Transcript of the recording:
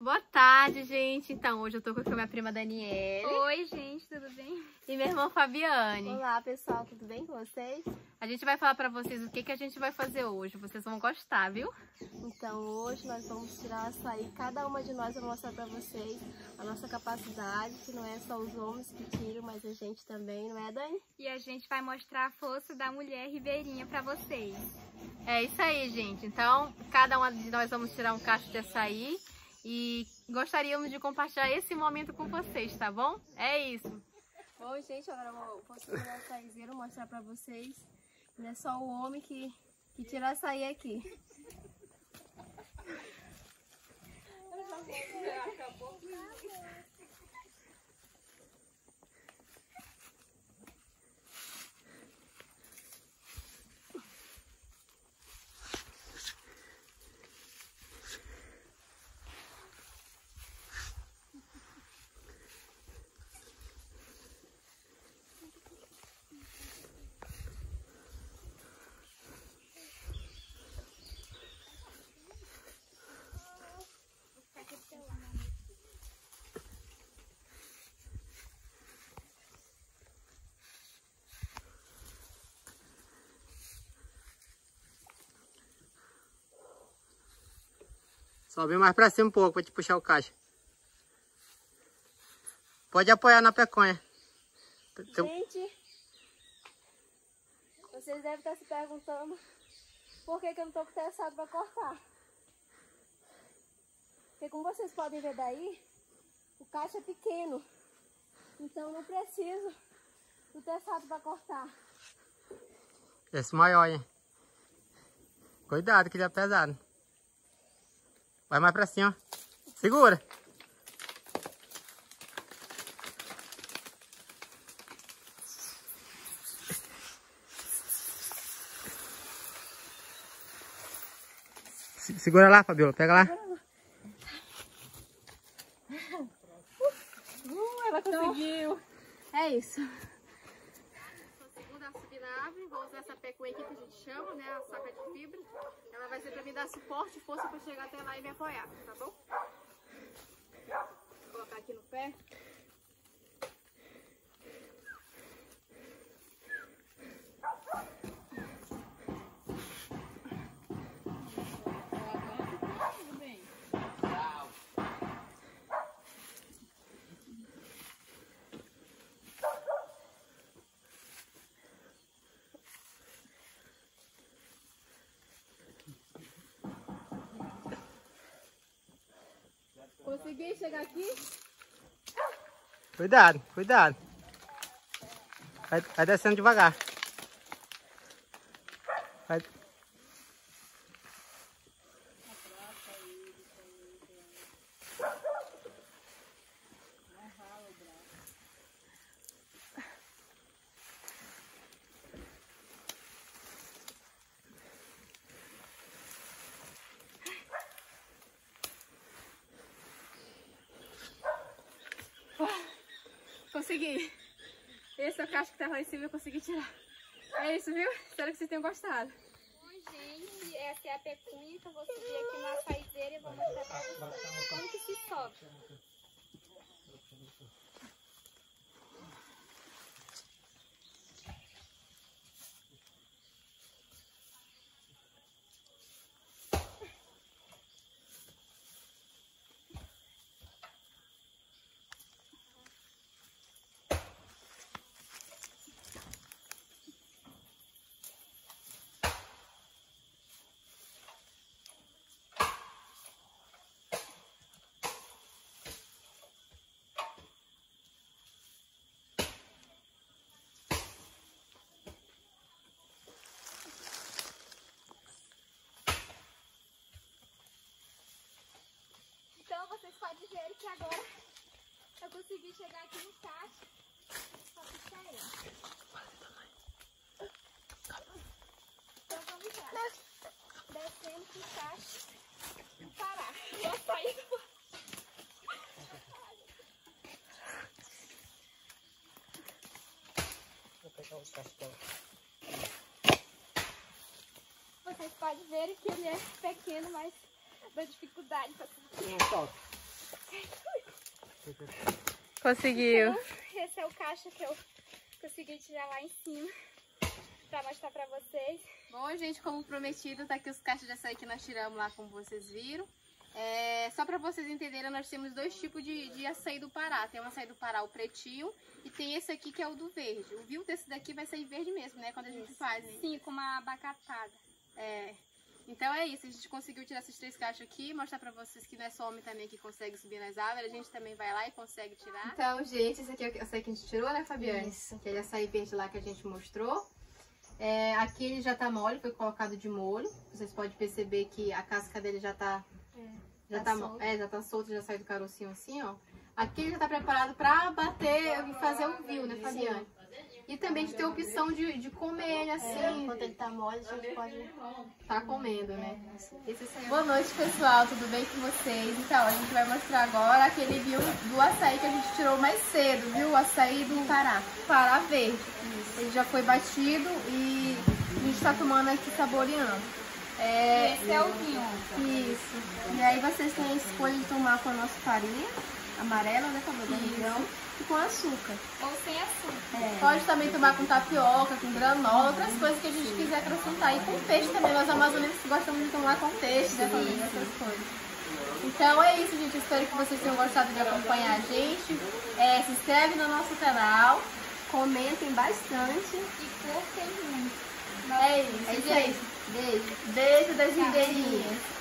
Boa tarde, gente. Então, hoje eu tô com a minha prima Daniele. Oi, gente, tudo bem? E minha irmã Fabiane. Olá, pessoal, tudo bem com vocês? A gente vai falar pra vocês o que, que a gente vai fazer hoje. Vocês vão gostar, viu? Então, hoje nós vamos tirar açaí. Cada uma de nós vai mostrar pra vocês a nossa capacidade, que não é só os homens que tiram, mas a gente também, não é, Dani? E a gente vai mostrar a força da mulher ribeirinha pra vocês. É isso aí, gente. Então, cada uma de nós vamos tirar um cacho de açaí e gostaríamos de compartilhar esse momento com vocês, tá bom? É isso. Bom, gente, agora eu vou, segurar o açaizeiro, mostrar pra vocês. Não é só o homem que, que tira açaí aqui. Sobe mais pra cima um pouco pra te puxar o caixa. Pode apoiar na peconha. Gente, vocês devem estar se perguntando por que, que eu não tô com o teçado pra cortar. Porque como vocês podem ver daí, o caixa é pequeno. Então não preciso do teçado pra cortar. Esse maior, hein? Cuidado que ele é pesado. Vai mais pra cima. Segura. Se- Segura lá, Fabiola. Pega lá. Uh, ela conseguiu. É isso. Vou usar essa pecuinha aqui que a gente chama, né? A saca de fibra. Ela vai ser pra me dar suporte e força pra chegar até lá e me apoiar, tá bom? Vou colocar aqui no pé. Consegui chegar aqui? Cuidado, cuidado. Vai, vai descendo devagar. Vai. Consegui. Esse é o cacho que tá lá em cima eu consegui tirar. É isso, viu? Espero que vocês tenham gostado. Oi, gente, essa é a pecunha, então vou subir aqui na açaizeira e vou mostrar pra vocês como que se sobe. Então vocês podem ver que agora eu consegui chegar aqui no caixa. Só que aí. Então vamos lá. Descendo pro caixa e parar. E eu saí. Vocês podem ver que ele é pequeno, mas dá dificuldade pra subir. Solta. Conseguiu. Então, esse é o caixa que eu consegui tirar lá em cima pra mostrar pra vocês. Bom, gente, como prometido, tá aqui os caixas de açaí que nós tiramos lá, como vocês viram. É, só para vocês entenderem, nós temos dois tipos de, de açaí do Pará. Tem o açaí do Pará, o pretinho, e tem esse aqui que é o do verde. O viu desse daqui vai sair verde mesmo, né? Quando a gente faz, né? Sim, com uma abacatada. É. Então é isso, a gente conseguiu tirar esses três caixas aqui, mostrar pra vocês que não é só homem também que consegue subir nas árvores, a gente também vai lá e consegue tirar. Então, gente, esse aqui é o açaí que a gente tirou, né, Fabiane? Isso. Aquele açaí verde lá que a gente mostrou. É, aqui ele já tá mole, foi colocado de molho. Vocês podem perceber que a casca dele já tá... É. Já tá, tá é, já tá solto, já saiu do carocinho assim, ó. Aqui ele já tá preparado pra bater e fazer o vinho, né, Fabiane? E também de ter a opção de, de comer ele assim. É, ele tá mole, a gente pode tá comendo, né? Boa noite, pessoal. Tudo bem com vocês? Então, a gente vai mostrar agora aquele vinho do açaí que a gente tirou mais cedo, viu? O açaí do Pará. Pará verde. Isso. Ele já foi batido e a gente tá tomando aqui saboreando. É, esse é o vinho. Isso. E aí vocês têm a escolha de tomar com a nossa farinha amarela, né, cabelo e com açúcar. Ou sem açúcar. É. Pode também tomar com tapioca, com granola, outras coisas que a gente quiser acrescentar. E com peixe também, nós amazônicos gostamos de tomar com peixe, né, família, essas coisas. Então é isso, gente. Espero que vocês tenham gostado de acompanhar a gente. É, se inscreve no nosso canal, comentem bastante e curtem muito. É isso, é isso aí. Beijo. Beijo das ribeirinhas.